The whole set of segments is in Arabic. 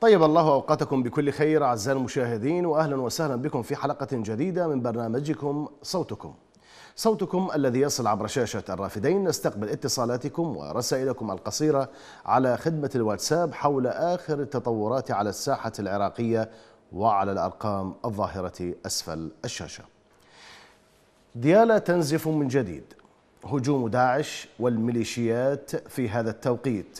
طيب الله أوقاتكم بكل خير أعزائي المشاهدين واهلا وسهلا بكم في حلقة جديدة من برنامجكم صوتكم. صوتكم الذي يصل عبر شاشة الرافدين نستقبل اتصالاتكم ورسائلكم القصيرة على خدمة الواتساب حول آخر التطورات على الساحة العراقية وعلى الأرقام الظاهرة أسفل الشاشة. ديالا تنزف من جديد هجوم داعش والميليشيات في هذا التوقيت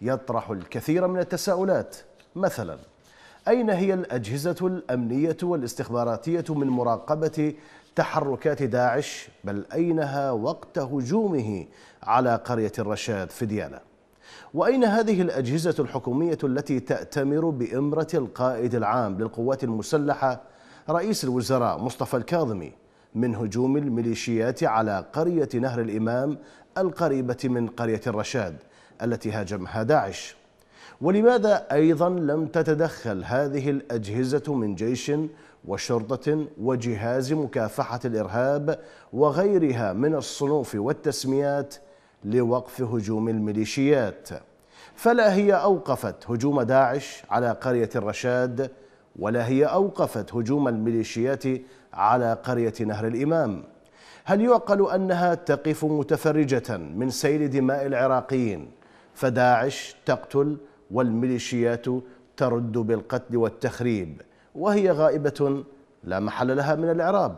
يطرح الكثير من التساؤلات مثلا أين هي الأجهزة الأمنية والاستخباراتية من مراقبة تحركات داعش؟ بل أينها وقت هجومه على قرية الرشاد في ديالى وأين هذه الأجهزة الحكومية التي تأتمر بإمرة القائد العام للقوات المسلحة رئيس الوزراء مصطفى الكاظمي من هجوم الميليشيات على قرية نهر الإمام القريبة من قرية الرشاد التي هاجمها داعش؟ ولماذا أيضا لم تتدخل هذه الأجهزة من جيش وشرطة وجهاز مكافحة الإرهاب وغيرها من الصنوف والتسميات لوقف هجوم الميليشيات؟ فلا هي أوقفت هجوم داعش على قرية الرشاد ولا هي أوقفت هجوم الميليشيات على قرية نهر الإمام. هل يعقل أنها تقف متفرجة من سيل دماء العراقيين فداعش تقتل والميليشيات ترد بالقتل والتخريب وهي غائبة لا محل لها من الإعراب.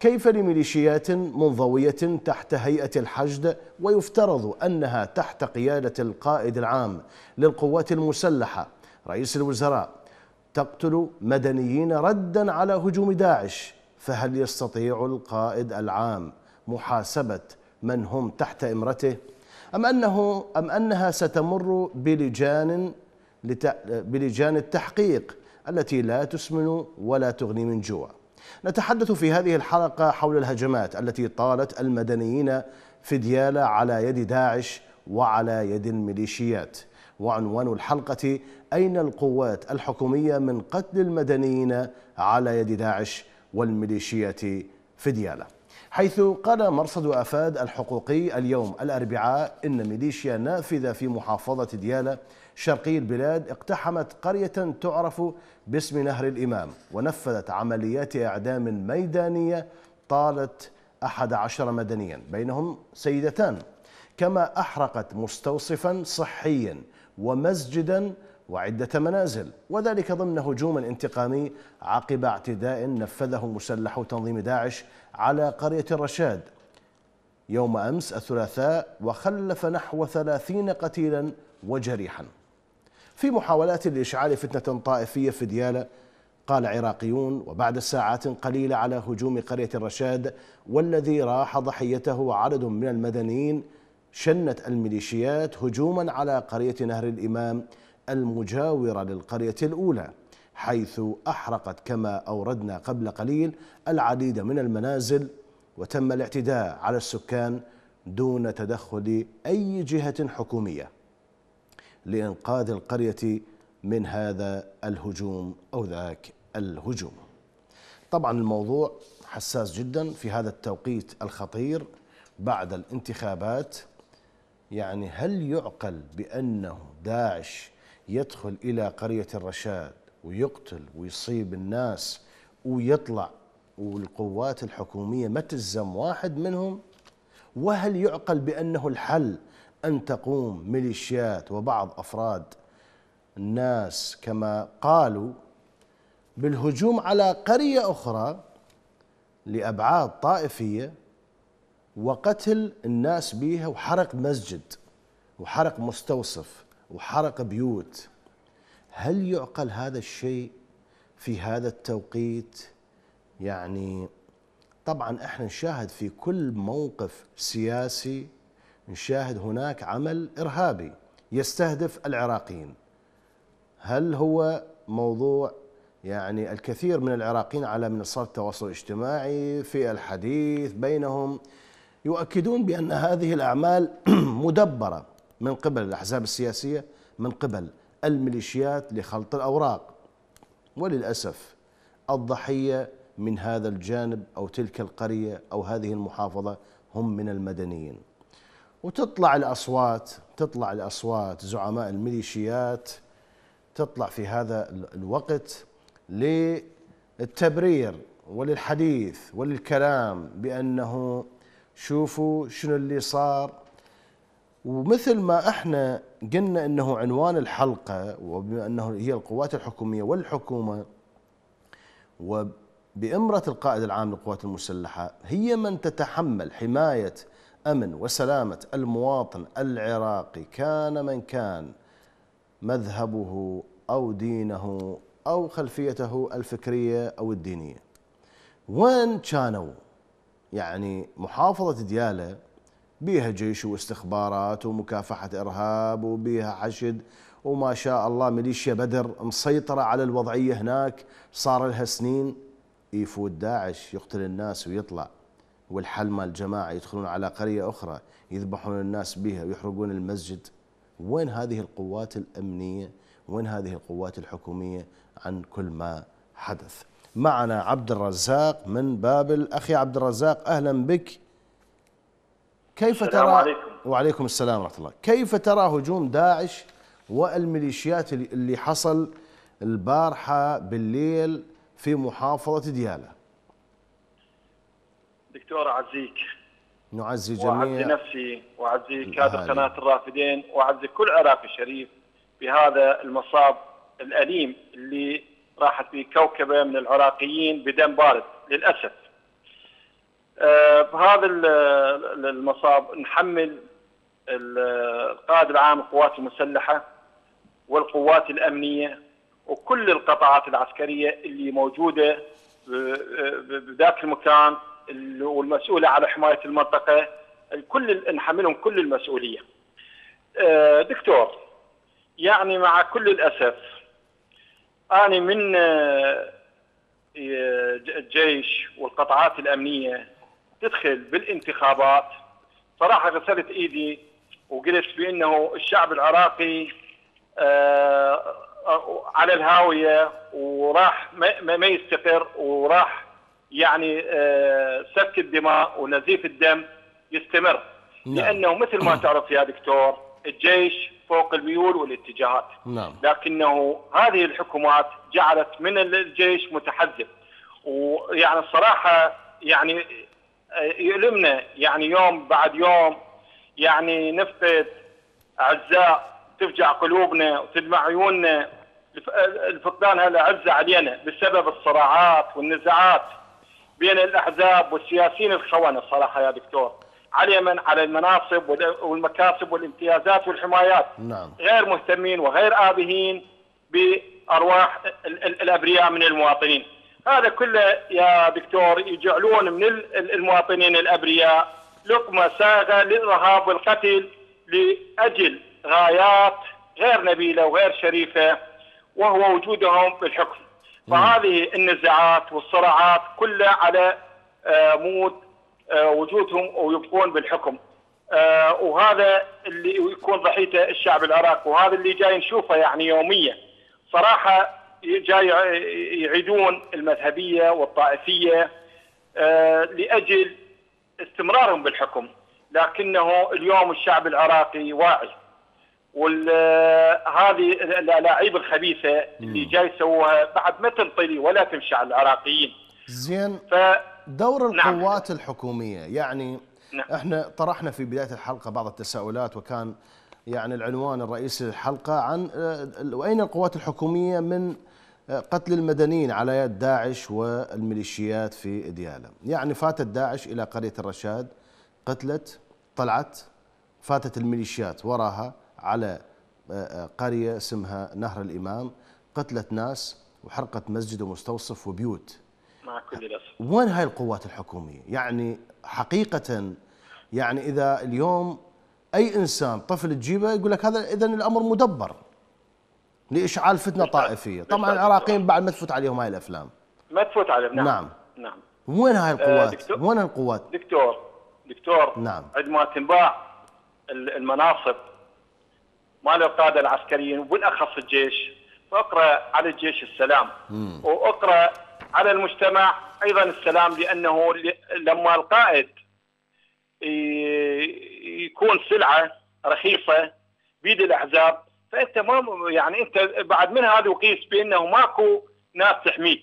كيف لميليشيات منضوية تحت هيئة الحشد ويفترض أنها تحت قيادة القائد العام للقوات المسلحة رئيس الوزراء تقتل مدنيين ردا على هجوم داعش فهل يستطيع القائد العام محاسبة من هم تحت إمرته؟ أم أنه أم أنها ستمر بلجان بلجان التحقيق التي لا تسمن ولا تغني من جوع. نتحدث في هذه الحلقة حول الهجمات التي طالت المدنيين في ديالى على يد داعش وعلى يد الميليشيات. وعنوان الحلقة أين القوات الحكومية من قتل المدنيين على يد داعش والميليشيات في ديالى حيث قال مرصد أفاد الحقوقي اليوم الأربعاء إن ميليشيا نافذة في محافظة ديالى شرقي البلاد اقتحمت قرية تعرف باسم نهر الإمام ونفذت عمليات إعدام ميدانية طالت أحد عشر مدنيا بينهم سيدتان. كما أحرقت مستوصفا صحيا ومسجدا وعدة منازل وذلك ضمن هجوم انتقامي عقب اعتداء نفذه مسلح تنظيم داعش على قرية الرشاد. يوم أمس الثلاثاء وخلف نحو ثلاثين قتيلا وجريحا. في محاولات لإشعال فتنة طائفية في ديالى قال عراقيون وبعد ساعات قليلة على هجوم قرية الرشاد والذي راح ضحيته عدد من المدنيين شنت الميليشيات هجوما على قرية نهر الإمام المجاورة للقرية الأولى حيث أحرقت كما أوردنا قبل قليل العديد من المنازل وتم الاعتداء على السكان دون تدخل أي جهة حكومية لإنقاذ القرية من هذا الهجوم أو ذاك الهجوم. طبعا الموضوع حساس جدا في هذا التوقيت الخطير بعد الانتخابات يعني هل يعقل بأنه داعش يدخل إلى قرية الرشاد ويقتل ويصيب الناس ويطلع والقوات الحكومية ما تلزم واحد منهم؟ وهل يعقل بأنه الحل أن تقوم ميليشيات وبعض أفراد الناس كما قالوا بالهجوم على قرية أخرى لأبعاد طائفية وقتل الناس بها وحرق مسجد وحرق مستوصف وحرق بيوت. هل يعقل هذا الشيء في هذا التوقيت؟ يعني طبعا إحنا نشاهد في كل موقف سياسي نشاهد هناك عمل إرهابي يستهدف العراقيين. هل هو موضوع يعني الكثير من العراقيين على منصات التواصل الاجتماعي في الحديث بينهم يؤكدون بأن هذه الأعمال مدبرة. من قبل الأحزاب السياسية من قبل الميليشيات لخلط الأوراق. وللأسف الضحية من هذا الجانب أو تلك القرية أو هذه المحافظة هم من المدنيين. وتطلع الأصوات تطلع الأصوات زعماء الميليشيات تطلع في هذا الوقت للتبرير وللحديث وللكلام بأنه شوفوا شنو اللي صار ومثل ما إحنا قلنا انه عنوان الحلقة وبما انه هي القوات الحكومية والحكومة وبامرة القائد العام للقوات المسلحة هي من تتحمل حماية أمن وسلامة المواطن العراقي كان من كان مذهبه أو دينه أو خلفيته الفكرية أو الدينية. وين كانوا؟ يعني محافظة ديالة بيها جيش واستخبارات ومكافحة إرهاب وبيها حشد وما شاء الله ميليشيا بدر مسيطرة على الوضعية هناك. صار لها سنين يفوت داعش يقتل الناس ويطلع. والحل مال الجماعة يدخلون على قرية أخرى يذبحون الناس بها ويحرقون المسجد. وين هذه القوات الأمنية؟ وين هذه القوات الحكومية؟ عن كل ما حدث. معنا عبد الرزاق من بابل. أخي عبد الرزاق أهلا بك. كيف السلام ترى عليكم. وعليكم السلام ورحمة الله كيف ترى هجوم داعش والميليشيات اللي- حصل البارحة بالليل في محافظة دياله دكتور اعزيك نعزي وأعزي جميع نفسي وأعزي كادر. قناة الرافدين وأعزي كل عراقي شريف بهذا المصاب الأليم اللي راحت به كوكبه من العراقيين بدم بارد للأسف. آه، ال- ال- المصاب نحمل ال- القائد العام للقوات المسلحة والقوات الأمنية وكل القطاعات العسكرية اللي موجودة بذاك المكان ال- والمسؤوله على حماية المنطقة الكل نحملهم كل المسؤولية. آه، دكتور يعني مع كل الأسف أنا من آه، الجيش والقطاعات الأمنية تدخل بالانتخابات. صراحة غسلت إيدي وقلت بأنه الشعب العراقي آه، على الهاوية وراح ما- يستقر وراح يعني آه، سفك الدماء ونزيف الدم يستمر. نعم. لأنه مثل ما تعرف يا دكتور الجيش فوق الميول والاتجاهات. نعم. لكنه هذه الحكومات جعلت من الجيش متحزب. ويعني الصراحة يعني يؤلمنا. يعني يوم بعد يوم يعني نفقد أعزاء تفجع قلوبنا وتدمع عيوننا. الف- الفقدان هذا عزة علينا بسبب الصراعات والنزاعات بين الأحزاب والسياسيين الخونة الصراحه يا دكتور. على من؟ على المناصب وال- والمكاسب والامتيازات والحمايات. نعم. غير مهتمين وغير آبهين بأرواح ال- ال- الأبرياء من المواطنين. هذا كله يا دكتور يجعلون من ال- ال- المواطنين الأبرياء لقمة ساغة للإرهاب والقتل لأجل غايات غير نبيلة وغير شريفة وهو وجودهم بالحكم فهذه النزاعات والصراعات كلها على آه، مود آه، وجودهم ويبقون بالحكم. آه، وهذا اللي يكون ضحيته الشعب العراقي وهذا اللي جاي نشوفه يعني يوميا. صراحة جاي يعيدون المذهبية والطائفية آه، لأجل استمرارهم بالحكم. لكنه اليوم الشعب العراقي واعي. وهذه الالاعيب الخبيثة اللي جاي يسووها بعد ما تنطلي ولا تمشي على العراقيين. زين ف دور نعم. القوات الحكومية. يعني نعم. إحنا طرحنا في بداية الحلقة بعض التساؤلات وكان يعني العنوان الرئيسي للحلقه عن آه، وأين القوات الحكومية من آه، قتل المدنيين على يد داعش والميليشيات في دياله، يعني فاتت داعش إلى قرية الرشاد قتلت طلعت فاتت الميليشيات وراها على آه، قرية اسمها نهر الإمام قتلت ناس وحرقت مسجد ومستوصف وبيوت. مع كل الاسف وين هاي القوات الحكومية؟ يعني حقيقة يعني إذا اليوم أي إنسان طفل تجيبه يقول لك هذا إذا الأمر مدبر لإشعال فتنة طائفية. طبعا العراقيين بعد ما تفوت عليهم هاي الأفلام. ما تفوت عليهم. نعم. نعم. نعم. وين هاي القوات؟ دكتور. وين القوات؟ دكتور. دكتور. نعم. عندما تنباع ال- المناصب مال القاده العسكريين وبالاخص الجيش. فاقرا على الجيش السلام. وأقرأ على المجتمع أيضا السلام لأنه لما القائد يكون سلعة رخيصة بيد الأحزاب. فأنت ما يعني أنت بعد من هذا وقيس بأنه ماكو ناس تحميك.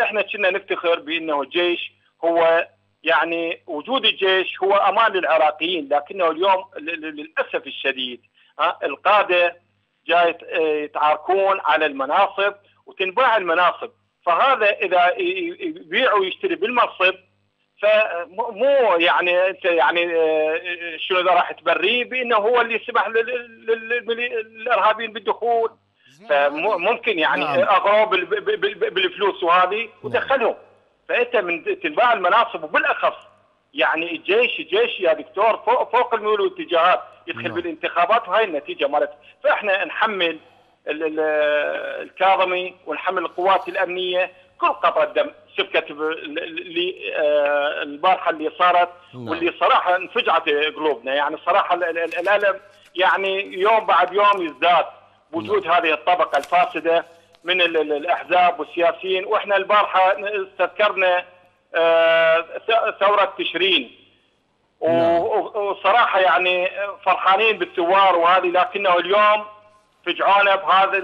إحنا كنا نفتخر بأنه الجيش هو يعني وجود الجيش هو أمان للعراقيين لكنه اليوم للأسف الشديد القادة جاي يتعاركون على المناصب وتنباع المناصب. فهذا إذا يبيع ويشتري بالمنصب فمو يعني انت يعني آه، شنو إذا راح تبريه بإنه هو اللي سمح للإرهابيين بالدخول فممكن يعني نعم. اغراض بالفلوس وهذه نعم. ودخلهم فأنت من تنباع المناصب وبالأخص يعني الجيش الجيش يا دكتور فوق فوق الميول والاتجاهات يدخل نعم. بالانتخابات وهي النتيجة مالت فإحنا نحمل الكاظمي ونحمل القوات الأمنية كل قطره دم سبكت اللي آه، البارحة اللي صارت نعم. واللي صراحة انفجعت قلوبنا يعني صراحة الألم يعني يوم بعد يوم يزداد وجود نعم. هذه الطبقة الفاسدة من الأحزاب والسياسيين وإحنا البارحة استذكرنا آه، ثورة تشرين نعم. وصراحة يعني فرحانين بالثوار وهذه لكنه اليوم فجعونا بهذا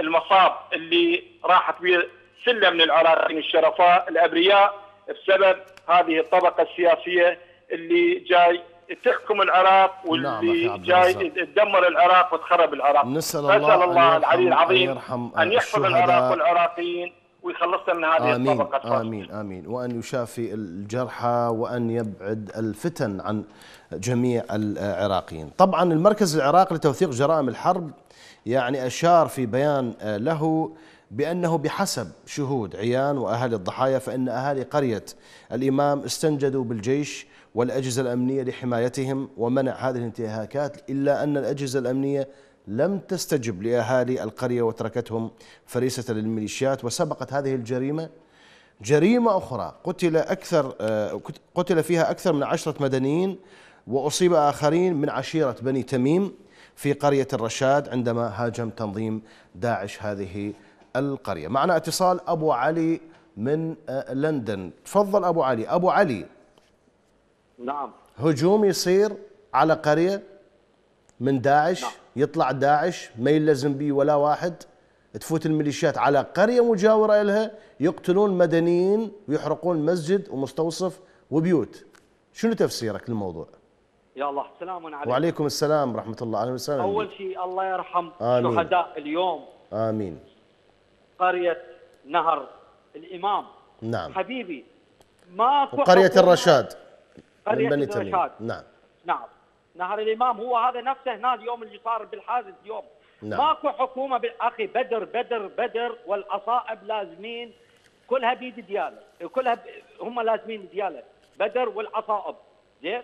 المصاب اللي راحت به سلة من العراقيين الشرفاء الأبرياء بسبب هذه الطبقة السياسية اللي جاي تحكم العراق واللي نعم جاي تدمر العراق وتخرب العراق. نسأل الله, الله العلي العظيم أن, يرحم أن يحفظ العراق والعراقيين ويخلصنا من هذه آمين الطبقة آمين آمين. وأن يشافي الجرحى وأن يبعد الفتن عن جميع العراقيين. طبعا المركز العراقي لتوثيق جرائم الحرب يعني أشار في بيان له بأنه بحسب شهود عيان وأهالي الضحايا فإن أهالي قرية الإمام استنجدوا بالجيش والأجهزة الأمنية لحمايتهم ومنع هذه الانتهاكات إلا أن الأجهزة الأمنية لم تستجب لأهالي القرية وتركتهم فريسة للميليشيات. وسبقت هذه الجريمة جريمة أخرى قتل أكثر آه، قتل فيها أكثر من عشرة مدنيين وأصيب آخرين من عشيرة بني تميم. في قرية الرشاد عندما هاجم تنظيم داعش هذه القرية. معنا اتصال أبو علي من آه، لندن. تفضل أبو علي. أبو علي. نعم. هجوم يصير على قرية من داعش؟ نعم. يطلع داعش ما يلزم به ولا واحد. تفوت الميليشيات على قرية مجاورة لها يقتلون مدنيين ويحرقون مسجد ومستوصف وبيوت. شنو تفسيرك للموضوع؟ يا الله السلام عليكم. وعليكم السلام ورحمة الله. أهلا وسهلا. أول شيء الله يرحم آمين. شهداء اليوم. آمين. قرية نهر الإمام. نعم. حبيبي ماكو قرية الرشاد. قرية بني الرشاد. نعم. نعم. نهر الإمام هو هذا نفسه هنا اليوم اللي صار بالحادث اليوم. نعم. ماكو حكومة أخي بدر بدر بدر والأصائب لازمين. كلها بيد ديالة. كلها ب... هم لازمين ديالة. بدر والعصائب زين؟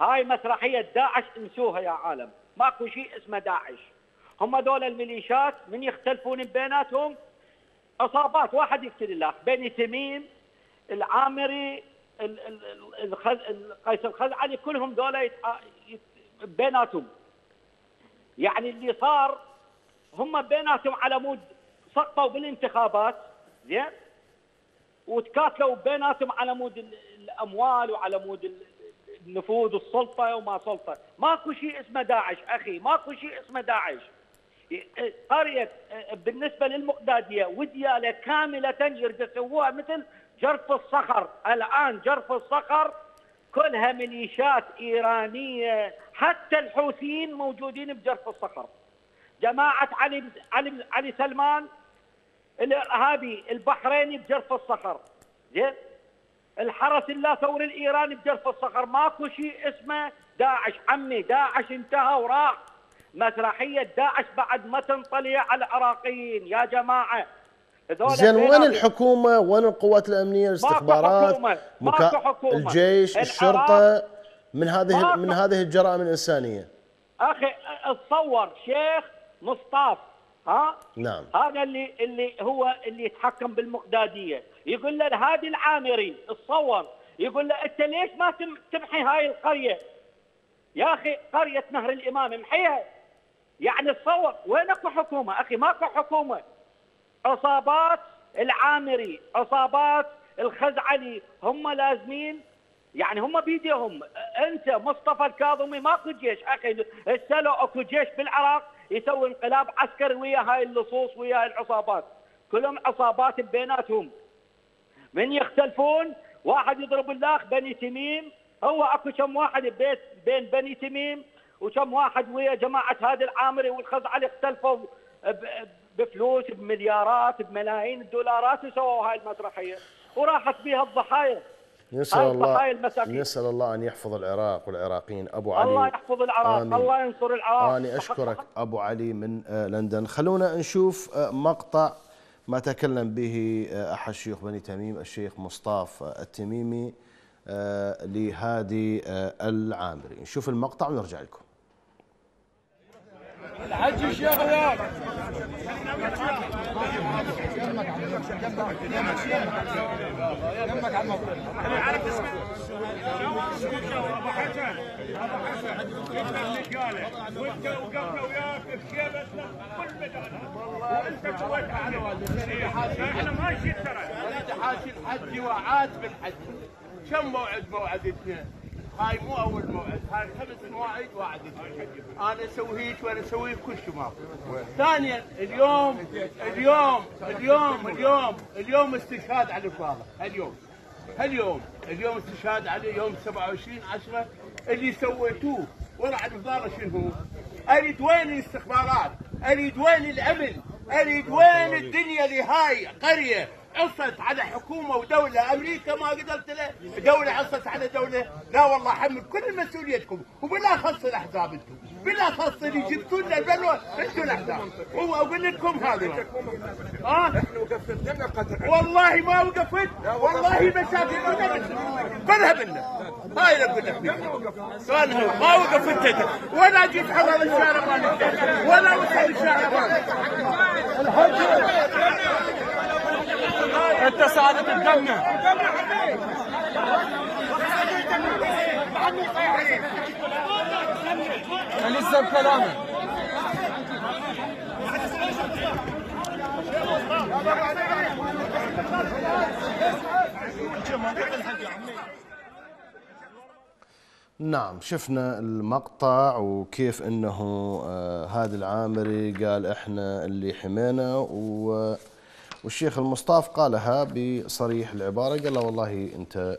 هاي مسرحية داعش انسوها يا عالم. ماكو شيء اسمه داعش. هم دول الميليشيات من يختلفون بيناتهم؟ عصابات واحد يقتل الثاني. بني تميم العامري قيس الخزعلي كلهم دول بيناتهم. يعني اللي صار هم بيناتهم على مود سقطوا بالانتخابات. زين؟ وتكاتلوا بيناتهم على مود الأموال وعلى مود النفوذ السلطة وما سلطة. ماكو شيء اسمه داعش أخي ماكو شيء اسمه داعش. قرية بالنسبة للمقدادية وديالة كاملة يرجع يسووها مثل جرف الصخر. الآن جرف الصخر كلها ميليشيات إيرانية. حتى الحوثيين موجودين بجرف الصخر. جماعة علي علي علي سلمان الارهابي البحريني بجرف الصخر. زين؟ الحرس اللاثوري الإيراني بجرف الصخر ماكو شيء اسمه داعش. عمي داعش انتهى وراح. مسرحية داعش بعد ما تنطلي على العراقيين. يا جماعة زين وين الحكومة؟ وين القوات الأمنية؟ الاستخبارات ماكو مكا... حكومة. الجيش الشرطة من هذه من هذه الجرائم الإنسانية. أخي تصور شيخ مصطفى ها؟ نعم. هذا اللي اللي هو اللي يتحكم بالمقدادية. يقول له هذه العامري تصور يقول له أنت ليش ما تمحي هاي القرية؟ يا أخي قرية نهر الإمام محيها يعني تصور وين أكو حكومة؟ أخي ماكو حكومة. عصابات العامري عصابات الخزعلي هم لازمين. يعني هم بيديهم. أنت مصطفى الكاظمي ماكو جيش. أخي هسه لو أكو جيش بالعراق يسوي انقلاب عسكري ويا هاي اللصوص ويا هاي العصابات. كلهم عصابات بيناتهم. من يختلفون؟ واحد يضرب الأخ بني تميم. هو أكو كم واحد بيت بين بني تميم وكم واحد ويا جماعة هذا العامري والخزعلي اختلفوا بفلوس بمليارات بملايين الدولارات وسووا هاي المسرحية. وراحت بها الضحايا. نسأل الله نسأل الله أن يحفظ العراق والعراقيين. أبو علي الله يحفظ العراق آمين. الله ينصر العراق. أنا أشكرك أبو علي من آه، لندن. خلونا نشوف آه، مقطع ما تكلم به آه، أحد شيوخ بني تميم الشيخ مصطفى التميمي لهادي العامري. نشوف المقطع ونرجع لكم. الحج الشيخ جنبك على الموقع أنا عارف اسمك ابو حسن ابو حسن وانت وقفنا وياك بشيبتنا كل مدانا وانت سويت إحنا ماشي ترى أنا حاشي الحج وعاد بالحج كم موعد موعد اثنين هاي مو أول موعد هاي خمس مواعيد واحد أنا أسوي هيك وأنا أسوي كل شيء ثانيا اليوم اليوم اليوم اليوم اليوم استشهاد علي فاضل اليوم اليوم اليوم استشهاد علي يوم 27 10 اللي سويتوه ورا علي فاضل شنو هو؟ أريد وين الاستخبارات؟ أريد وين الامن؟ أريد وين الدنيا لهاي قرية عصت على حكومة ودولة أمريكا ما قدرت له. دولة عصت على دولة. لا والله حمل كل مسؤوليتكم. وبالأخص الأحزاب أنتم. بالأخص اللي جبتوا لنا البلوى أنتم الأحزاب. واقول لكم هذا. آه إحنا وقفت والله ما وقفت. والله مشاكل كلها منا هاي اللي أقول لك ما وقفت. ولا جيت حرر الشارع مالك ولا وصل الشارع مالك انت سعادة الدمة لسه بكلامه نعم شفنا المقطع وكيف إنه آه هذا العامري قال إحنا اللي حمينا و والشيخ المصطاف قالها بصريح العبارة قال له والله أنت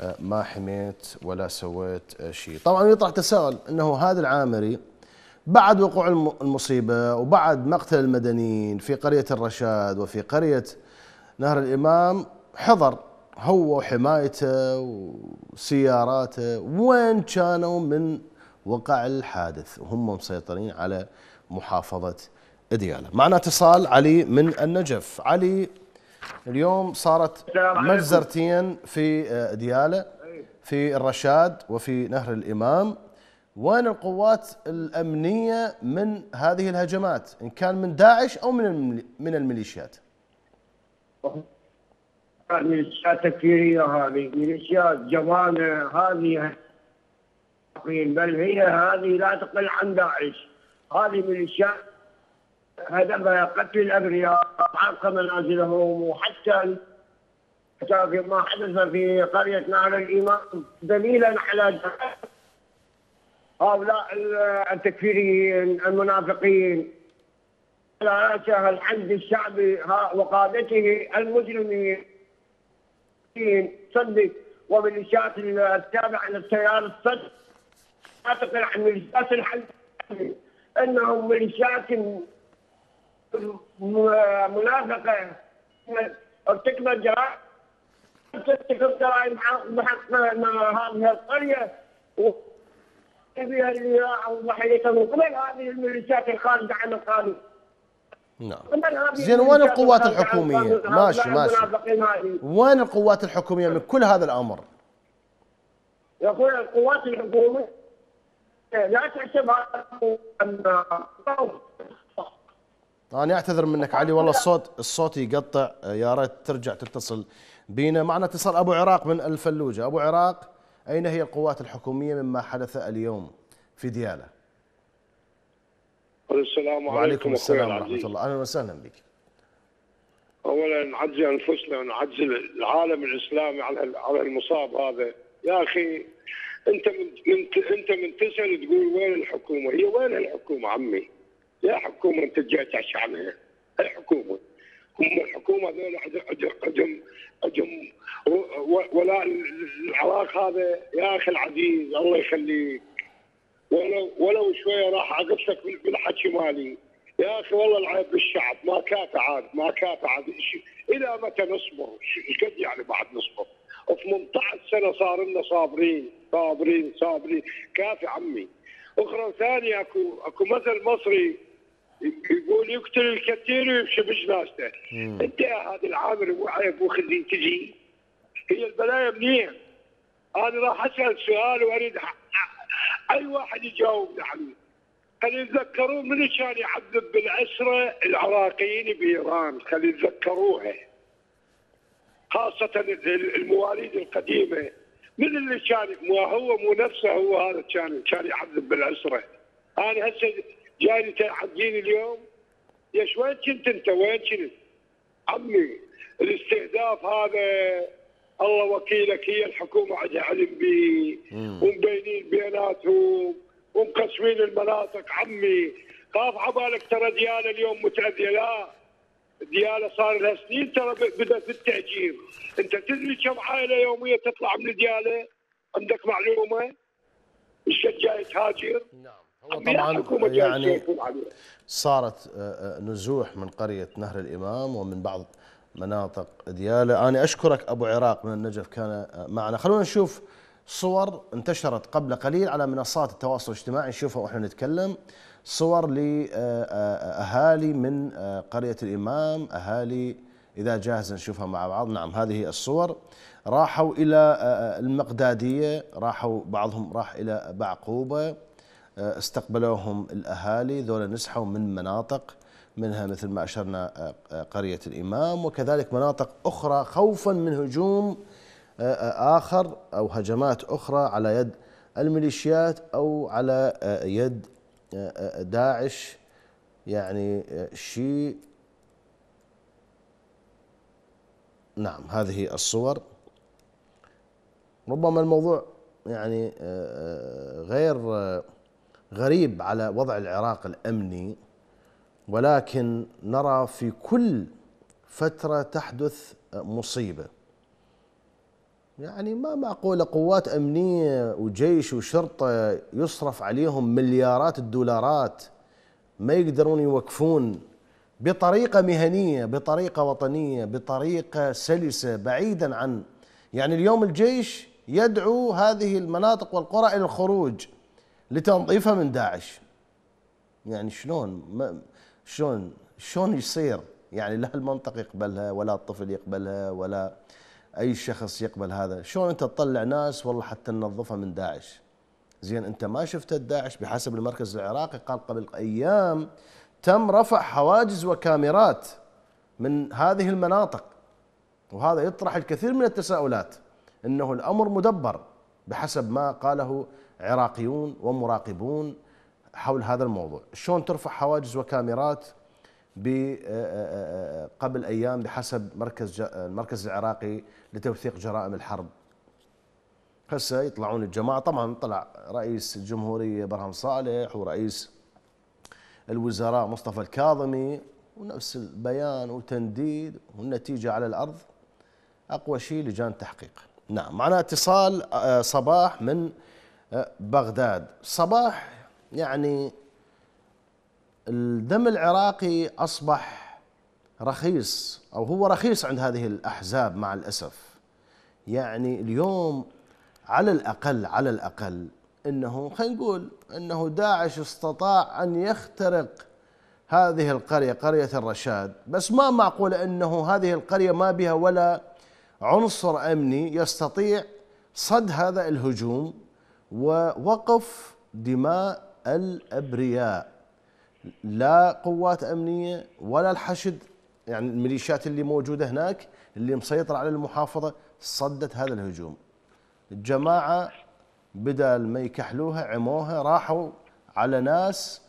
آه، ما حميت ولا سويت آه، شيء. طبعا يطرح تساؤل أنه هذا العامري بعد وقوع المصيبة وبعد مقتل المدنيين في قرية الرشاد وفي قرية نهر الإمام حضر هو وحمايته وسياراته وين كانوا من وقع الحادث؟ وهم مسيطرين على محافظة دياله معنا اتصال علي من النجف. علي اليوم صارت مجزرتين في آه، ديالة في الرشاد وفي نهر الإمام. وين القوات الأمنية من هذه الهجمات؟ إن كان من داعش أو من من الميليشيات؟ ميليشيات تكفيرية هذه. ميليشيات جبانه هذه بل هي هذه لا تقل عن داعش. هذه ميليشيات هدف قتل الابرياء وحرق منازلهم وحتى في ما حدث في قرية نهر الإيمان دليلا على هؤلاء التكفيريين المنافقين. على راسها الحمد الشعبي وقادته المجرمين. صدق. وميليشيات التابعه للتيار الصدق. اعتقد عن ميليشيات الحمد إنهم ميليشيات منافقه ارتكبت جرائم ترتكب جرائم بحق هذه القرية. فيها اللي من قبل هذه الميليشيات الخارجه عن القانون. نعم. زين وين القوات الحكومية؟ ماشي ماشي. وين القوات الحكومية من كل هذا الأمر؟ يا أخوي القوات الحكومية لا تحسبها أنا اعتذر منك علي والله الصوت الصوت يقطع. يا ريت ترجع تتصل بينا. معنا اتصال أبو عراق من الفلوجة. أبو عراق أين هي القوات الحكومية مما حدث اليوم في دياله السلام عليكم وعليكم السلام ورحمة الله. أهلا وسهلا بك. اولا نعزي أنفسنا ونعزي العالم الإسلامي على على المصاب هذا. يا أخي أنت من أنت من تسال تقول وين الحكومة؟ هي وين الحكومة عمي؟ يا حكومه أنت جاي عشانها الحكومة. هم الحكومة هذول عندهم عندهم ولاء العراق هذا يا أخي العزيز الله يخليك. ولو ولو شوية راح اقصك بالحكي مالي. يا أخي والله العيب بالشعب ما كافي عاد ما كافي عاد إلى متى نصبر؟ إيش قد يعني بعد نصبر؟ 18 سنة صار لنا صابرين. صابرين صابرين. كافي عمي. أخرى ثانية اكو أكو مثل مصري. يقول يقتل الكثير ويمشي بجنازته انت هذا العامر مو عيب مو خلين تجي. هي البلايا منين؟ أنا راح اسأل سؤال واريد اي واحد يجاوبني عليه خلي يتذكرون من كان يعذب بالاسره العراقيين بإيران خلي يتذكروها. خاصة المواليد القديمة. من اللي كان هو مو نفسه هو هذا كان كان يعذب بالاسره أنا هسه جاي تعديني اليوم؟ يا وين كنت انت؟ وين كنت؟ عمي الاستهداف هذا الله وكيلك هي الحكومة عندها علم به ومبينين بيناتهم ومقسمين المناطق. عمي خاف عبالك ترى ديالة اليوم متأذية. لا ديالة صار لها سنين ترى بدأت بالتهجير انت تدري كم عائلة يومية تطلع من ديالة؟ عندك معلومة؟ إيش جاي تهاجر؟ نعم. هو طبعا يعني صارت آه، آه، نزوح من قرية نهر الإمام ومن بعض مناطق ديالة. أنا أشكرك أبو عراق من النجف كان آه، معنا. خلونا نشوف صور انتشرت قبل قليل على منصات التواصل الاجتماعي. نشوفها وإحنا نتكلم. صور لاهالي من قرية الإمام. أهالي إذا جاهز نشوفها مع بعض. نعم هذه الصور. راحوا إلى المقدادية. راحوا بعضهم راح إلى بعقوبة. استقبلوهم الأهالي ذولا نسحوا من مناطق منها مثل ما أشرنا قرية الإمام وكذلك مناطق أخرى خوفا من هجوم آخر أو هجمات أخرى على يد الميليشيات أو على يد داعش يعني شيء نعم هذه الصور. ربما الموضوع يعني غير غريب على وضع العراق الأمني ولكن نرى في كل فترة تحدث مصيبة. يعني ما معقولة قوات أمنية وجيش وشرطة يصرف عليهم مليارات الدولارات ما يقدرون يوقفون بطريقة مهنية بطريقة وطنية بطريقة سلسة بعيدا عن يعني اليوم الجيش يدعو هذه المناطق والقرى إلى الخروج. لتنظيفها من داعش. يعني شلون؟ ما شلون؟ شلون يصير؟ يعني لا المنطق يقبلها ولا الطفل يقبلها ولا أي شخص يقبل هذا. شلون أنت تطلع ناس والله حتى ننظفها من داعش؟ زين أنت ما شفت الداعش بحسب المركز العراقي؟ قال قبل أيام تم رفع حواجز وكاميرات من هذه المناطق. وهذا يطرح الكثير من التساؤلات. إنه الأمر مدبر بحسب ما قاله عراقيون ومراقبون حول هذا الموضوع. شلون ترفع حواجز وكاميرات آه، آه، آه، قبل أيام بحسب مركز المركز العراقي لتوثيق جرائم الحرب؟ هسه يطلعون الجماعة. طبعا طلع رئيس الجمهورية برهم صالح ورئيس الوزراء مصطفى الكاظمي ونفس البيان وتنديد والنتيجة على الأرض أقوى شيء لجان تحقيق. نعم معنا اتصال صباح من بغداد. صباح يعني الدم العراقي أصبح رخيص أو هو رخيص عند هذه الأحزاب مع الأسف. يعني اليوم على الأقل على الأقل إنه خلينا نقول إنه داعش استطاع أن يخترق هذه القرية قرية الرشاد. بس ما معقول إنه هذه القرية ما بها ولا عنصر أمني يستطيع صد هذا الهجوم؟ ووقف دماء الأبرياء لا قوات أمنية ولا الحشد يعني الميليشيات اللي موجودة هناك اللي مسيطرة على المحافظة صدت هذا الهجوم. الجماعه بدل ما يكحلوها عموها راحوا على ناس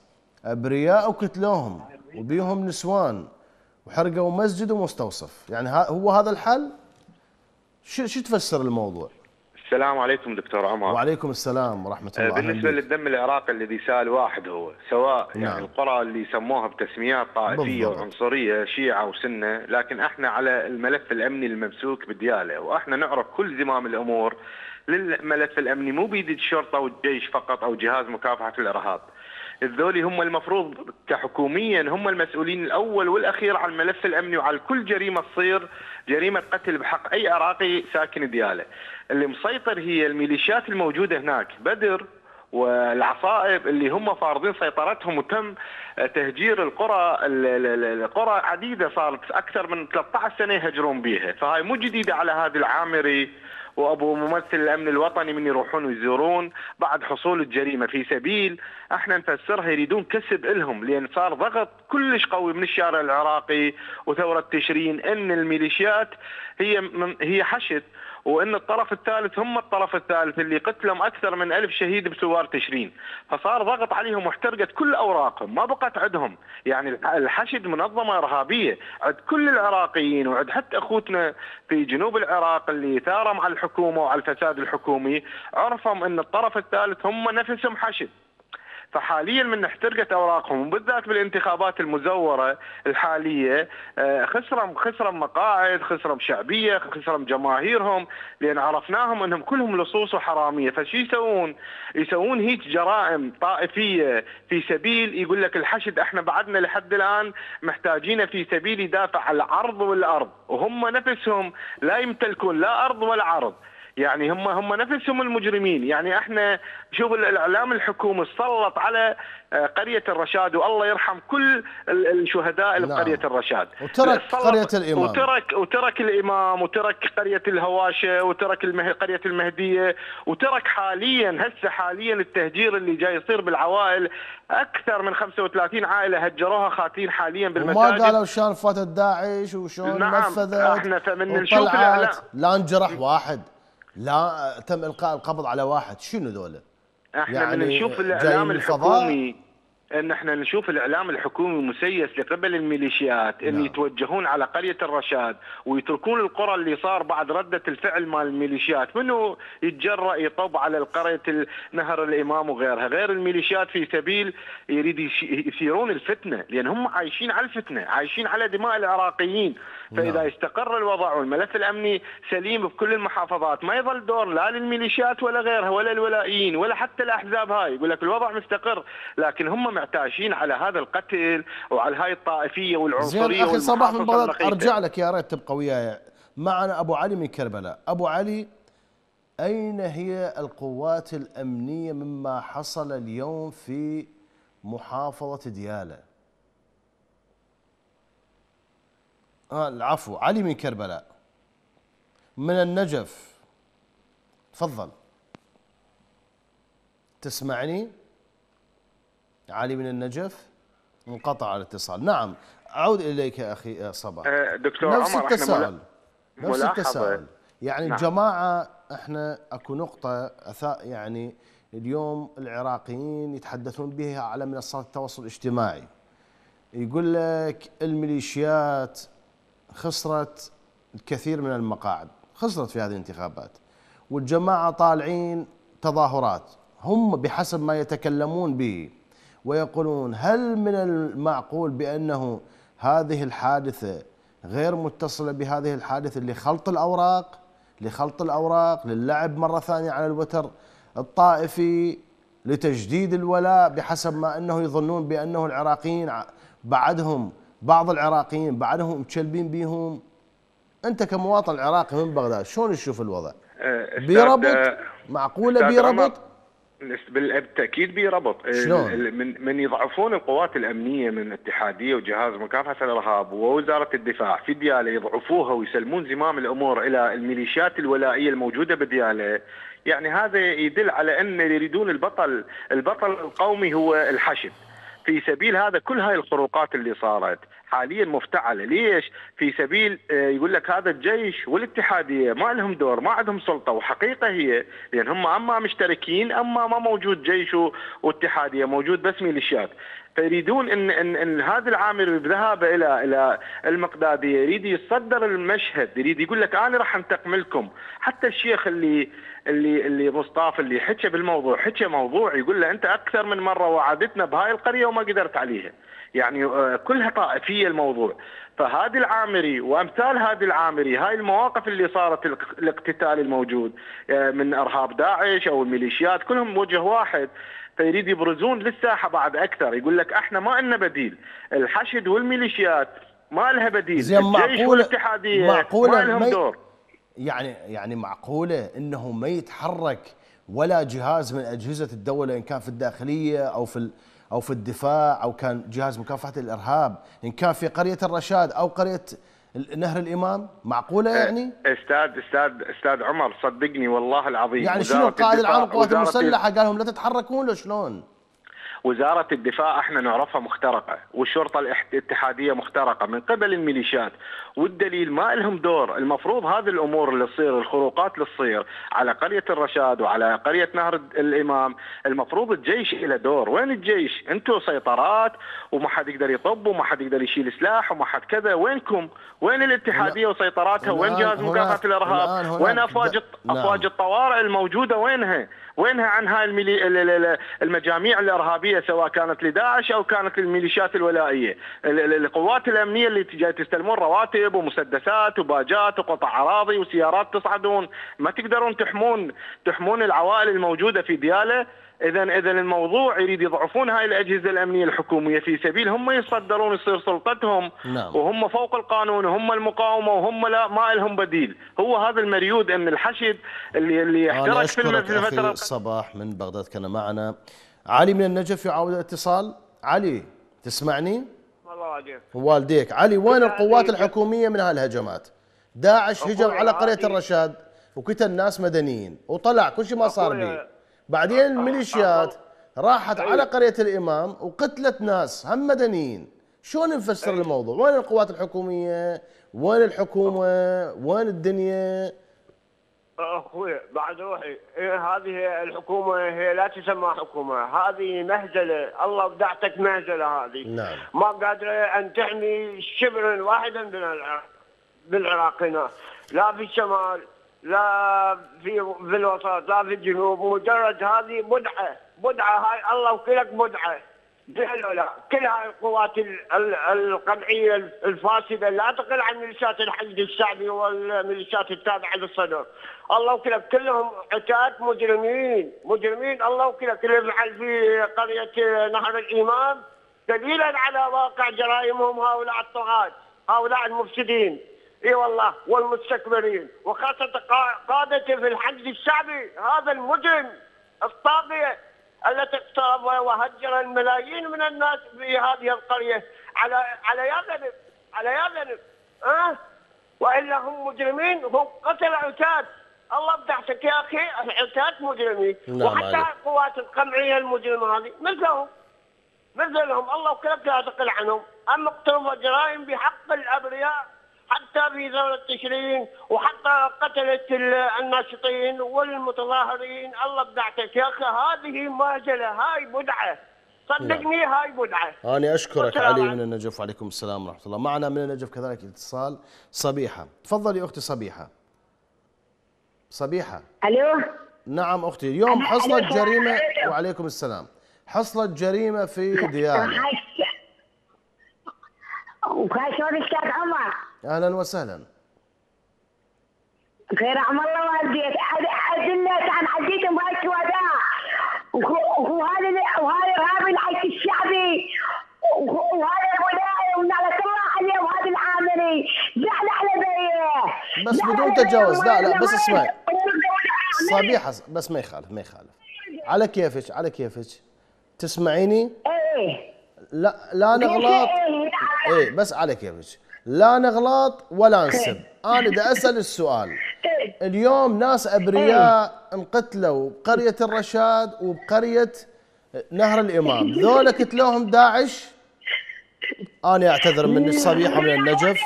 أبرياء وقتلوهم وبيهم نسوان وحرقوا مسجد ومستوصف، يعني هو هذا الحل؟ شو تفسر الموضوع؟ السلام عليكم دكتور عمر وعليكم السلام ورحمة آه، الله أهلا بالنسبة بك. للدم العراقي الذي سال واحد هو سواء نعم. يعني القرى اللي سموها بتسميات طائفية بالضبط. وعنصرية شيعة وسنة لكن إحنا على الملف الأمني الممسوك بدياله وإحنا نعرف كل زمام الأمور للملف الأمني مو بيد الشرطة والجيش فقط أو جهاز مكافحة الإرهاب الذولي هم المفروض كحكوميا هم المسؤولين الأول والأخير على الملف الأمني وعلى كل جريمة تصير جريمة قتل بحق أي عراقي ساكن دياله. اللي مسيطر هي الميليشيات الموجودة هناك بدر والعصائب اللي هم فارضين سيطرتهم وتم تهجير القرى ال- ال- ال- القرى عديدة صارت أكثر من 13 سنة يهجرون بها، فهاي مو جديدة على هذا العامري وابو ممثل الامن الوطني من يروحون ويزورون بعد حصول الجريمة. في سبيل إحنا نفسرها يريدون كسب لهم لأن صار ضغط كلش قوي من الشارع العراقي وثورة تشرين إن الميليشيات هي هي حشد وإن الطرف الثالث هم الطرف الثالث اللي قتلهم أكثر من ألف شهيد بثوار تشرين. فصار ضغط عليهم واحترقت كل أوراقهم ما بقت عندهم يعني الحشد منظمة إرهابية. عند كل العراقيين وعند حتى أخوتنا في جنوب العراق اللي ثاروا على الحكومة وعلى الفساد الحكومي عرفهم إن الطرف الثالث هم نفسهم حشد. فحاليا من احترقت أوراقهم وبالذات بالانتخابات المزورة الحالية آه، خسروا خسروا مقاعد خسروا شعبية خسروا جماهيرهم لأن عرفناهم أنهم كلهم لصوص وحرامية. فشو يسوون؟ يسوون هيك جرائم طائفية في سبيل يقول لك الحشد إحنا بعدنا لحد الآن محتاجين في سبيل يدافع على العرض والأرض. وهم نفسهم لا يمتلكون لا أرض ولا عرض. يعني هم هم نفسهم المجرمين يعني إحنا شوف الاعلام الحكومي سلط على آه، قريه الرشاد والله يرحم كل ال- الشهداء اللي نعم. بقريه الرشاد وترك قرية الإمام. وترك وترك الامام وترك قريه الهواشه وترك المه... قريه المهديه وترك حاليا هسه حاليا التهجير اللي جاي يصير بالعوائل أكثر من 35 عائله هجروها خاتين حاليا وما بالمساجد قالوا شلون فاتت داعش وشلون نعم، نفذت إحنا فمن نشوف وطلعت الإعلام. لا انجرح واحد لا تم إلقاء القبض على واحد شنو ذولا؟ إحنا يعني يعني نشوف الإعلام من؟ الحكومي إن إحنا نشوف الإعلام الحكومي مسيس لقبل الميليشيات إن نعم. يتوجهون على قرية الرشاد ويتركون القرى اللي صار بعد ردة الفعل مال الميليشيات منو يتجرأ يطب على القرية ال- نهر الإمام وغيرها غير الميليشيات في سبيل يريد يثيرون الفتنة لأن هم عايشين على الفتنة عايشين على دماء العراقيين فإذا نعم. استقر الوضع والملف الأمني سليم بكل المحافظات ما يظل دور لا للميليشيات ولا غيرها ولا الولائيين ولا حتى الأحزاب هاي يقول لك الوضع مستقر لكن هم معتاشين على هذا القتل وعلى هاي الطائفية والعنصرية أخي صباح من بغداد. أرجع لك يا ريت تبقى وياي معنا أبو علي من كربلاء أبو علي أين هي القوات الأمنية مما حصل اليوم في محافظة دياله آه العفو. علي من كربلاء. من النجف. تفضل. تسمعني؟ علي من النجف. انقطع الاتصال. نعم. أعود إليك يا أخي يا صباح. آه، دكتور نفس عمر التساؤل. نفس. التساؤل. يعني نعم. الجماعة إحنا أكو نقطة أثاء يعني اليوم العراقيين يتحدثون بها على منصات التواصل الاجتماعي. يقول لك الميليشيات خسرت الكثير من المقاعد خسرت في هذه الانتخابات. والجماعة طالعين تظاهرات هم بحسب ما يتكلمون به ويقولون هل من المعقول بأنه هذه الحادثة غير متصلة بهذه الحادثة لخلط الأوراق؟ لخلط الأوراق للعب مرة ثانية على الوتر الطائفي لتجديد الولاء بحسب ما أنه يظنون بأنه العراقيين بعدهم بعض العراقيين بعدهم متشلبين بيهم. أنت كمواطن عراقي من بغداد شلون تشوف الوضع؟ أستاذ- بيربط؟ معقولة أستاذ بيربط؟ بالتأكيد بيربط. من من يضعفون القوات الأمنية من الاتحاديه وجهاز مكافحة الارهاب ووزارة الدفاع في دياله يضعفوها ويسلمون زمام الأمور إلى الميليشيات الولائية الموجودة بديالة. يعني هذا يدل على أن يريدون البطل البطل القومي هو الحشد. في سبيل هذا كل هاي الخروقات اللي صارت حاليا مفتعلة. ليش؟ في سبيل آه، يقول لك هذا الجيش والاتحادية ما لهم دور ما عندهم سلطة وحقيقة هي لأن هم أما مشتركين أما ما موجود جيش واتحادية موجود بس ميليشيات. فيريدون ان ان, إن هذا العامل بذهابه إلى إلى المقدادية يريد يتصدر المشهد يريد يقول لك أنا راح انتقم لكم حتى الشيخ اللي اللي اللي مصطفى اللي حكى بالموضوع حكى موضوع يقول له أنت أكثر من مرة وعدتنا بهاي القرية وما قدرت عليها. يعني آه، كلها طائفية الموضوع. فهذه العامري وأمثال هذه العامري هاي المواقف اللي صارت الاق- الاقتتال الموجود آه، من أرهاب داعش أو الميليشيات كلهم وجه واحد. فيريد يبرزون للساحه بعد أكثر. يقول لك إحنا ما لنا بديل. الحشد والميليشيات ما لها بديل. زين والاتحاديه معقولة ما لهم دور. يعني يعني معقولة إنه ما يتحرك ولا جهاز من أجهزة الدولة إن كان في الداخلية أو في ال- أو في الدفاع أو كان جهاز مكافحة الإرهاب إن كان في قرية الرشاد أو قرية نهر الامام معقولة يعني؟ أستاذ أستاذ أستاذ عمر صدقني والله العظيم. يعني شنو القائد الدفاع- العام للقوات المسلحة؟ قال لهم لا تتحركون ولا شلون؟ وزارة الدفاع إحنا نعرفها مخترقة والشرطة الاح- الاتحادية مخترقة من قبل الميليشيات والدليل ما لهم دور المفروض هذه الأمور اللي تصير الخروقات اللي تصير على قرية الرشاد وعلى قرية نهر الإمام المفروض الجيش له دور. وين الجيش؟ أنتم سيطرات وما حد يقدر يطب وما حد يقدر يشيل سلاح وما حد كذا. وينكم؟ وين الاتحادية وسيطراتها؟ وين جهاز هناك- مكافحة الإرهاب؟ الآن هناك وين أفواج د- الط- نعم. أفواج الطوارئ الموجودة؟ وينها؟ وينها عن هاي الميلي... ال- ال- ال- المجاميع الإرهابية سواء كانت لداعش أو كانت للميليشيات الولائية، ال- ال- القوات الأمنية اللي جاي تستلمون رواتب ومسدسات وباجات وقطع أراضي وسيارات تصعدون، ما تقدرون تحمون تحمون العوائل الموجودة في ديالة، اذا اذا الموضوع يريد يضعفون هاي الأجهزة الأمنية الحكومية في سبيل هم يتصدرون يصير سلطتهم. نعم. وهم فوق القانون وهم المقاومة وهم لا ما لهم بديل، هو هذا المريود ان الحشد اللي اللي احترق في الفترة صباح من بغداد كان معنا. علي من النجف يعاود الاتصال علي تسمعني؟ الله عليك والديك. علي وين القوات الحكومية من هالهجمات؟ داعش هجم على قرية هذه- الرشاد وقتل ناس مدنيين. وطلع كل شيء ما صار به بعدين الميليشيات راحت على قرية الإمام وقتلت ناس هم مدنيين. شلون نفسر الموضوع؟ وين القوات الحكومية؟ وين الحكومة؟ وين الدنيا؟ أخوي بعد روحي. إيه هذه الحكومة هي لا تسمى حكومة. هذه مهزلة. الله بدعتك مهزلة هذه. نعم. ما قادرة أن تحمي شبرا واحدا من العراق بالعراق هنا لا في الشمال لا في في الوسط لا في الجنوب. مجرد هذه بدعة. بدعة هاي. الله وكلك بدعة. كل هاي القوات ال- ال- القمعية الفاسدة. لا تقل عن ميليشيات الحشد الشعبي والميليشيات التابعة للصدر. الله وكلك كلهم عتاة مجرمين. مجرمين. الله وكلك. اللي يفعل في قرية نهر الامام دليلا على واقع جرائمهم هؤلاء الطغاة هؤلاء المفسدين. إي والله والمستكبرين. وخاصة قا- قادته في الحشد الشعبي هذا المجرم الطاغية. التي اقترب وهجر الملايين من الناس في هذه القرية. على على ذنب على ذنب ها؟ وإلا هم مجرمين. هم قتل عتاد. الله بدعتك يا أخي. عتاد مجرمين. نعم وحتى. القوات القمعية المجرمة هذه. مثلهم. مثلهم. الله وكلك لا تقل عنهم؟ اما اقترفوا جرائم بحق الأبرياء؟ حتى في ثورة تشرين وحتى قتلت ال- الناشطين والمتظاهرين. الله بدعتك يا أخي هذه مهزله هاي بدعة. صدقني هاي بدعة. أنا أشكرك علي. من النجف وعليكم السلام ورحمة الله. معنا من النجف كذلك اتصال صبيحة. تفضلي أختي صبيحة. صبيحة. ألو؟ نعم أختي اليوم حصلت جريمة وعليكم السلام. حصلت جريمة في ديالى وكان شلون أستاذ عمر؟ أهلا وسهلا. خير عم الله والديك ادلنا كان عديتهم بهاي الشهداء وهذا وهذا ارهاب العيش الشعبي. وهذا الولايه ونعلة الله عليه وهذا العامري زعل على بيه بس بدون تجاوز. لا، لا، بس اسمعي. صبيحة بس ما يخالف ما يخالف. على كيفك على كيفك. تسمعيني؟ إيه. لا لا نغلط إيه، إيه بس على كيفك. لا نغلط ولا نسب. أنا بدي أسأل السؤال. اليوم ناس أبرياء انقتلوا بقرية الرشاد وبقرية نهر الإمام. ذولا قتلوهم داعش؟ أنا أعتذر منك صبيحة من النجف.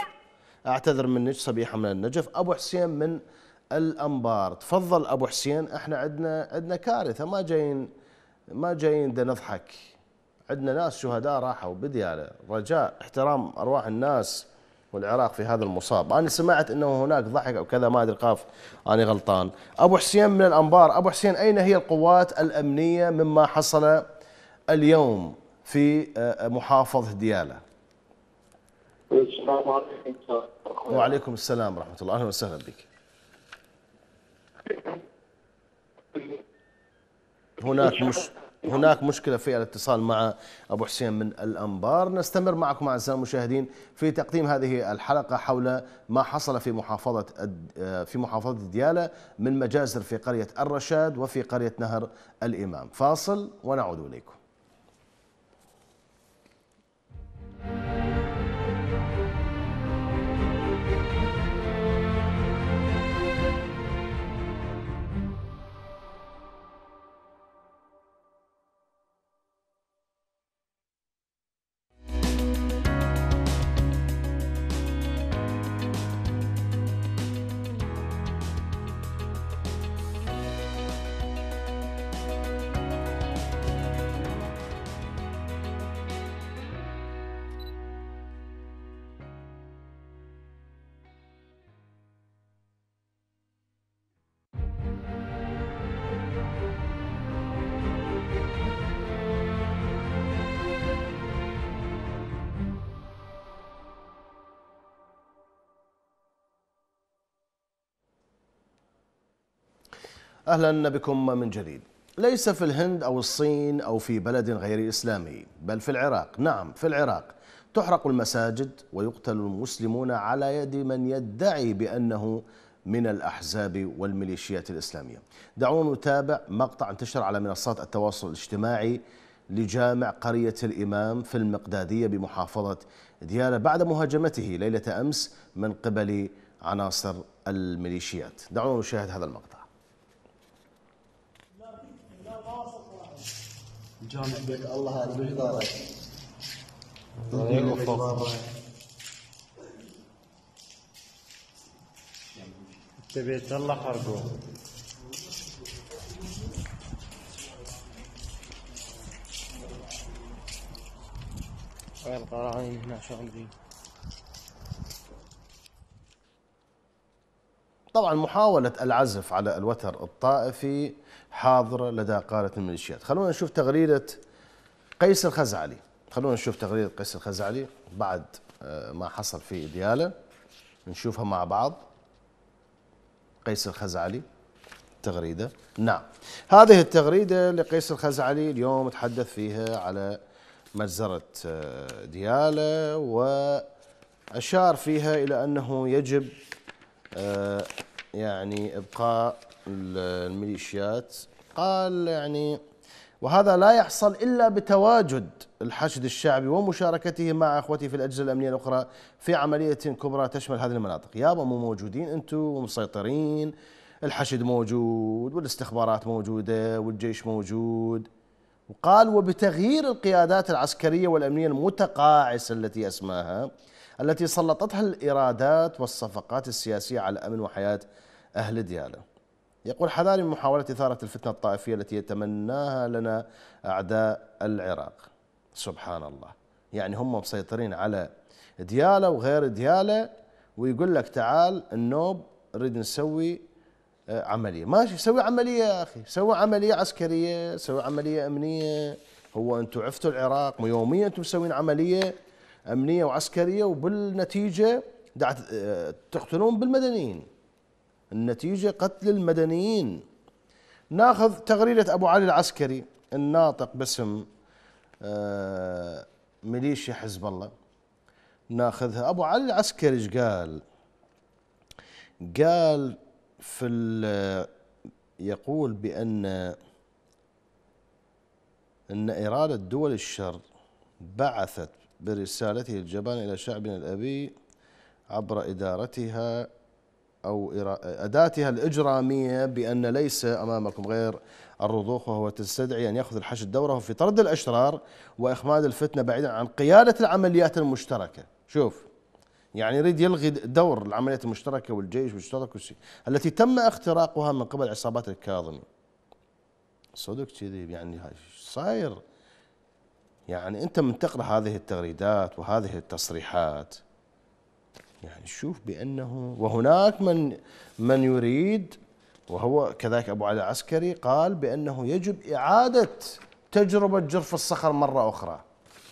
أعتذر منك صبيحة من النجف. أبو حسين من الأنبار. تفضل أبو حسين. إحنا عندنا عندنا كارثة. ما جايين ما جايين دا نضحك. عندنا ناس شهداء راحوا بديالة. رجاء احترام أرواح الناس. والعراق في هذا المصاب. أنا سمعت أنه هناك ضحك أو كذا ما أدري قاف. أنا غلطان. أبو حسين من الأنبار. أبو حسين أين هي القوات الأمنية مما حصل اليوم في آه، محافظة ديالة السلام عليكم. وعليكم السلام ورحمة الله. أهلا وسهلا بك. هناك مش هناك مشكلة في الاتصال مع أبو حسين من الأنبار. نستمر معكم أعزائي المشاهدين في تقديم هذه الحلقة حول ما حصل في محافظة الد- في محافظة ديالى من مجازر في قرية الرشاد وفي قرية نهر الإمام. فاصل ونعود إليكم. أهلا بكم من جديد. ليس في الهند أو الصين أو في بلد غير إسلامي، بل في العراق، نعم في العراق تحرق المساجد ويقتل المسلمون على يد من يدعي بأنه من الأحزاب والميليشيات الإسلامية. دعونا نتابع مقطع انتشر على منصات التواصل الاجتماعي لجامع قرية الإمام في المقدادية بمحافظة ديالى بعد مهاجمته ليلة أمس من قبل عناصر الميليشيات. دعونا نشاهد هذا المقطع. جامع بيت الله هذا بالإدارة بيت الله حرقوه القراعين هنا شغالين طبعا محاولة العزف على الوتر الطائفي حاضرة لدى قادة الميليشيات خلونا نشوف تغريدة قيس الخزعلي. خلونا نشوف تغريدة قيس الخزعلي بعد آه، ما حصل في ديالة. نشوفها مع بعض. قيس الخزعلي. تغريدة. نعم. هذه التغريدة لقيس الخزعلي اليوم تحدث فيها على مجزرة آه، ديالة وأشار فيها إلى أنه يجب آه، يعني إبقاء ال- الميليشيات. قال يعني وهذا لا يحصل إلا بتواجد الحشد الشعبي ومشاركته مع اخوته في الأجهزة الأمنية الأخرى في عملية كبرى تشمل هذه المناطق، يابا مو موجودين أنتم ومسيطرين الحشد موجود والاستخبارات موجودة والجيش موجود. وقال وبتغيير القيادات العسكرية والأمنية المتقاعسة التي أسماها التي سلطتها الايرادات والصفقات السياسية على امن وحياة أهل دياله. يقول حذاري من محاولة إثارة الفتنة الطائفية التي يتمناها لنا أعداء العراق. سبحان الله. يعني هم مسيطرين على دياله وغير دياله ويقول لك تعال النوب نريد نسوي آه، عملية، ماشي سوي عملية يا أخي، سوي عملية عسكرية، سوي عملية أمنية، هو أنتم عفتوا العراق يوميا أنتم مسوين عملية أمنية وعسكرية وبالنتيجة دع آه، تقتلون بالمدنيين. النتيجة قتل المدنيين. ناخذ تغريدة أبو علي العسكري الناطق باسم آه، ميليشيا حزب الله. ناخذها أبو علي العسكري إيش قال؟ قال في يقول بأن أن إرادة دول الشر بعثت برسالته الجبان إلى شعبنا الأبي عبر إدارتها أو أداتها الإجرامية بأن ليس أمامكم غير الرضوخ وهو تستدعي أن يأخذ الحشد دوره في طرد الأشرار وإخماد الفتنة بعيدا عن قيادة العمليات المشتركة. شوف يعني يريد يلغي دور العمليات المشتركة والجيش شيء التي تم اختراقها من قبل عصابات الكاظمي. صدق كذي يعني صاير؟ يعني أنت من تقرأ هذه التغريدات وهذه التصريحات. يعني شوف بأنه وهناك من من يريد وهو كذلك أبو علي العسكري قال بأنه يجب إعادة تجربة جرف الصخر مرة أخرى.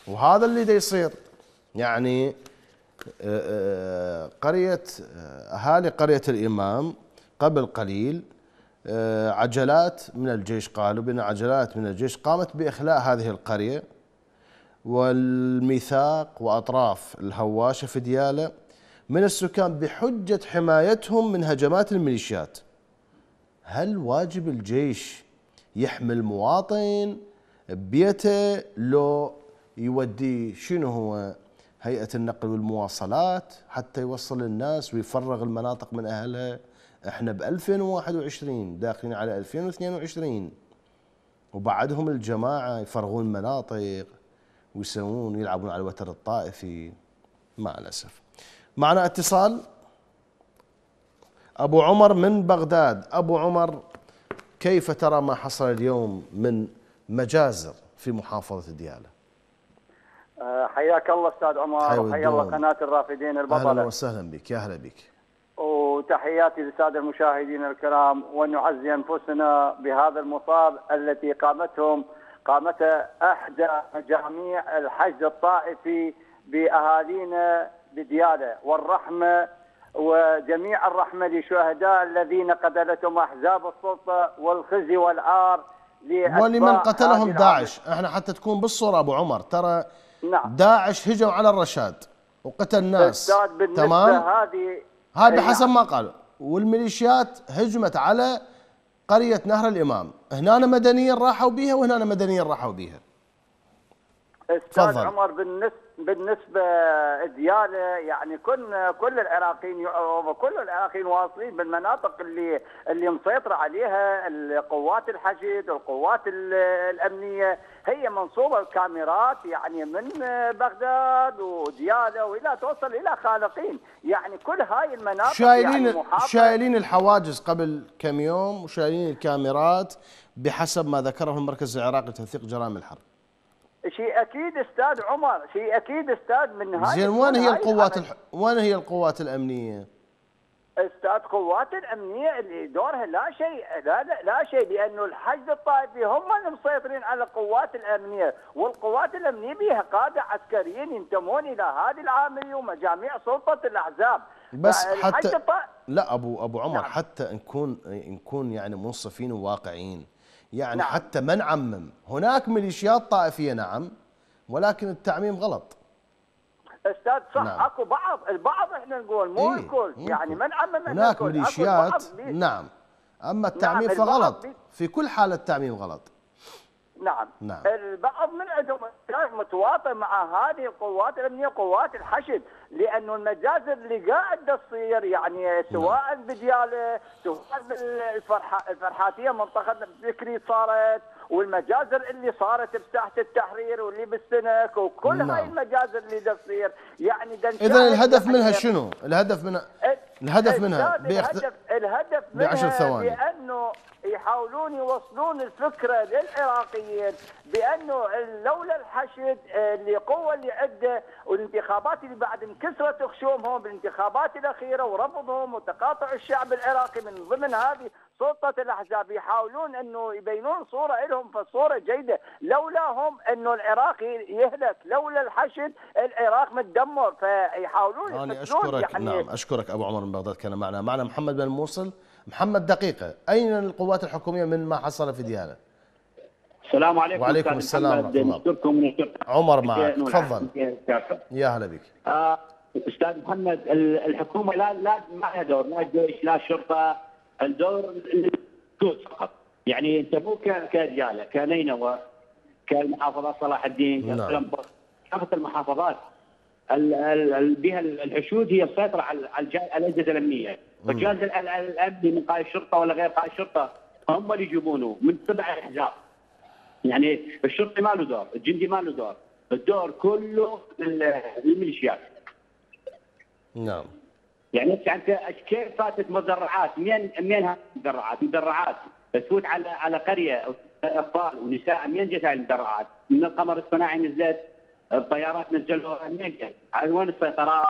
وهذا اللي دا يصير. يعني آه، آه، قرية آه، أهالي قرية الإمام قبل قليل عجلات من الجيش قالوا بأن عجلات من الجيش قامت بإخلاء هذه القرية. والميثاق وأطراف الهواشه في دياله من السكان بحجة حمايتهم من هجمات الميليشيات. هل واجب الجيش يحمي المواطن ببيته لو يودي شنو هو؟ هيئة النقل والمواصلات حتى يوصل الناس ويفرغ المناطق من اهلها إحنا ب 2021 داخلين على 2022 وبعدهم الجماعة يفرغون مناطق. ويسوون يلعبون على الوتر الطائفي مع الأسف. معنا اتصال أبو عمر من بغداد، أبو عمر كيف ترى ما حصل اليوم من مجازر في محافظة ديالة؟ آه، حياك الله أستاذ عمر حيا وحيا الله. قناة الرافدين أهلا البطله وسهلا بك يا هلا بك. وتحياتي للسادة المشاهدين الكرام ونعزي أنفسنا بهذا المصاب التي قامتهم قامته احدى مجاميع الحشد الطائفي بأهالينا بديالة والرحمة وجميع الرحمة لشهداء الذين قتلتهم أحزاب السلطة والخزي والعار ولمن قتلهم داعش، إحنا حتى تكون بالصورة أبو عمر. ترى نعم. داعش هجم على الرشاد وقتل ناس. تمام؟ هذه هذا بحسب. ما قالوا والميليشيات هجمت على قرية نهر الإمام هنا مدنيين راحوا بيها وهنا مدنيين راحوا بيها أستاذ. عمر بالنسبة بالنسبة دياله يعني كل كل العراقيين كل العراقيين واصلين بالمناطق اللي اللي مسيطرة عليها القوات الحشد والقوات ال- الأمنية. هي منصوبة الكاميرات يعني من بغداد ودياله وإلى توصل إلى خالقين يعني كل هاي المناطق شايلين يعني شايلين الحواجز قبل كم يوم وشايلين الكاميرات بحسب ما ذكره المركز العراقي لتوثيق جرائم الحرب. شيء أكيد أستاذ عمر شيء أكيد أستاذ من هاي زين وين هي القوات. الح... وين هي القوات الأمنية أستاذ قوات الأمنية اللي دورها لا شيء لا لا, لا شيء لأنه الحشد الطائفي هم اللي مسيطرين على القوات الأمنية والقوات الأمنية بها قادة عسكريين ينتمون إلى هذه العاملية ومجاميع سلطة الأحزاب بس حتى الطائفي لا أبو أبو عمر نعم. حتى نكون نكون يعني منصفين وواقعيين يعني نعم. حتى ما نعمم هناك ميليشيات طائفية نعم ولكن التعميم غلط أستاذ صح نعم. أكو بعض البعض إحنا نقول مو إيه، الكل يعني الكل. من عمم إحنا هناك ميليشيات نعم أما التعميم البعض فغلط في كل حاله التعميم غلط نعم. نعم. البعض من عندهم متواطئ مع هذه القوات الأمنية قوات الحشد لأنه المجازر اللي قاعدة تصير يعني سواء بدياله سواء بالفرحة الفرحاتية منطقه بكري صارت. والمجازر اللي صارت بساحه التحرير واللي بالسنك وكل نعم. هاي المجازر اللي تصير يعني اذا الهدف منها شنو الهدف منها الهدف منها أستاذ، بيخت... الهدف الهدف بعشر منها ثواني. بأنه يحاولون يوصلون الفكرة للعراقيين بأنه لولا الحشد اللي قوة اللي عنده والانتخابات اللي بعد انكسرت خشومهم بالانتخابات الأخيرة ورفضهم وتقاطع الشعب العراقي من ضمن هذه سلطة الأحزاب يحاولون إنه يبينون صورة لهم فالصورة جيدة. لولا هم إنه العراق يهلك لولا الحشد العراق متدمر فيحاولون أنا أشكرك. يعني نعم أشكرك أبو عمر من بغداد كان معنا. معنا محمد بن موصل. محمد دقيقة. أين القوات الحكومية؟ من ما حصل في ديانة؟ السلام عليكم وعليكم السلام محمد. ورحمة الله. عمر معك. تفضل. يا هلا بك. آه، أستاذ محمد ال- الحكومة لا لا ما لها دور لا الجيش لا الشرطة. الدور الجهود فقط يعني انت مو كرجالة كنينوى كالمحافظات صلاح الدين نعم. كافة المحافظات ال- ال- ال- بها الحشود هي السيطرة على الاجهزه الأمنية، فالجهاز ال- الأمني من قائد الشرطة ولا غير قائد الشرطة هم اللي يجيبونه من تبع الاحزاب. يعني الشرطي ما له دور، الجندي ما له دور، الدور كله لل- للميليشيات. نعم يعني أنت كيف فاتت مدرعات؟ منين منين هاي المدرعات؟ مدرعات تفوت على على قرية أطفال ونساء منين جت هاي المدرعات؟ من القمر الصناعي نزلت الطيارات نزلوها منين جاي؟ هاي وين السيطرات؟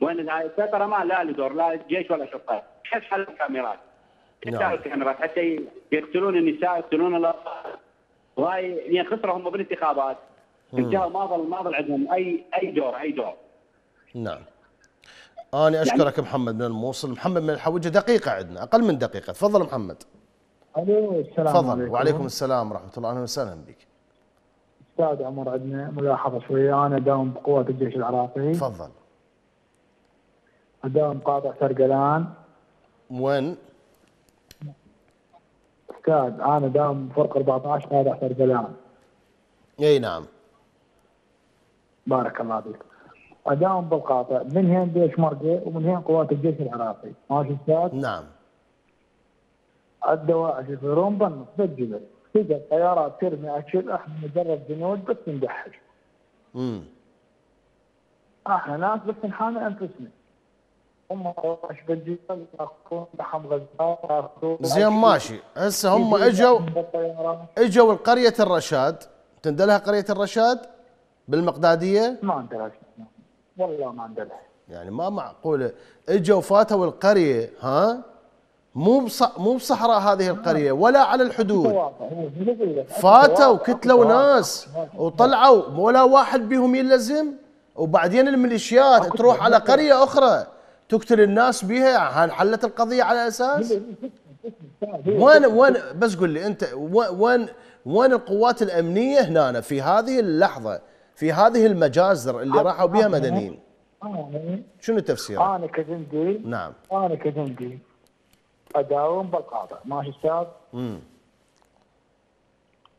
وين هاي السيطرة ما لا له دور لا جيش ولا شرطه كيف حل الكاميرات؟ كيف نعم. حل الكاميرات حتى يقتلون النساء يقتلون الأطفال وهاي يعني خسروا هم بالانتخابات انتهوا ما ظل ما ظل عندهم اي أي دور أي دور نعم أنا أشكرك محمد من الموصل. محمد من الحوجة دقيقة عندنا أقل من دقيقة. تفضل محمد. ألو السلام تفضل. عليكم. وعليكم السلام ورحمة الله. أهلا وسهلا بك. أستاذ عمر عندنا ملاحظة شوية. أنا داوم بقوات الجيش العراقي. تفضل. أداوم قاطع سرقلان وين؟ أستاذ أنا داوم فرق 14 قاطع سرقلان أي نعم. بارك الله فيك. اداوم بالقاطع. من هين جيش مرقة ومن هين قوات الجيش العراقي. ماشي أستاذ؟ نعم. الدواعش يصيرون بالنص بالجبل تجي الطيارات ترمي أشيل إحنا مجرد جنود بس ندحش امم أحنا ناس بس نحامي أنفسنا. هم طواش بالجبل يأخذون لحم غزال زين ماشي. هسه هم اجوا إجوا القرية الرشاد. تندلها قرية الرشاد؟ بالمقدادية؟ ما شيء. والله ما عندنا. يعني ما معقولة اجوا فاتوا القرية ها؟ مو بص... مو بصحراء هذه القرية ولا على الحدود. فاتوا كتلوا ناس وطلعوا ولا واحد بيهم يلزم. وبعدين الميليشيات تروح على قرية أخرى تقتل الناس بها انحلت القضية على أساس؟ وين وين بس قل لي أنت وين وين القوات الأمنية هنا في هذه اللحظة؟ في هذه المجازر اللي راحوا بها مدنيين. شنو تفسيره؟ أنا كجندي نعم. أنا كجندي أداوم بالقاطع ماشي أستاذ؟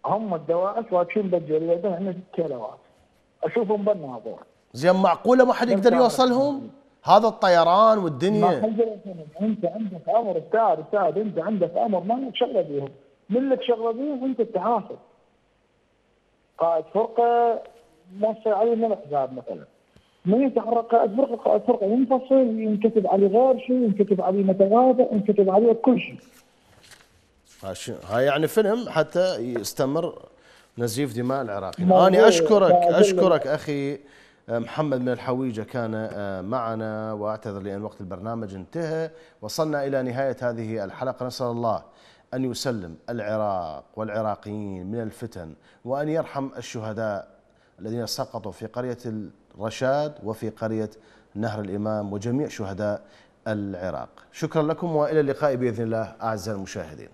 هم الدواعش واقفين بالجريده ست كيلوات. أشوفهم بالناظور. زين معقولة ما حد يقدر يوصلهم؟ هذا الطيران والدنيا. أنت عندك أمر أستاذ أستاذ أنت عندك أمر ما لك شغلة بيهم. من لك شغلة بيهم؟ أنت تحاسب. قائد فرقه موصي عليه من الحساب مثلا. من يتحرك قائد فرقه قائد فرقه ينفصل ينكتب عليه غير شيء ينكتب عليه متغاضى ينكتب عليه كل شيء. هاي يعني فيلم حتى يستمر نزيف دماء العراقيين. أنا أشكرك أشكرك أخي محمد من الحويجة كان معنا وأعتذر لأن وقت البرنامج انتهى. وصلنا إلى نهاية هذه الحلقة. نسأل الله أن يسلم العراق والعراقيين من الفتن وأن يرحم الشهداء الذين سقطوا في قرية الرشاد وفي قرية نهر الإمام وجميع شهداء العراق. شكرا لكم وإلى اللقاء بإذن الله أعزائي المشاهدين.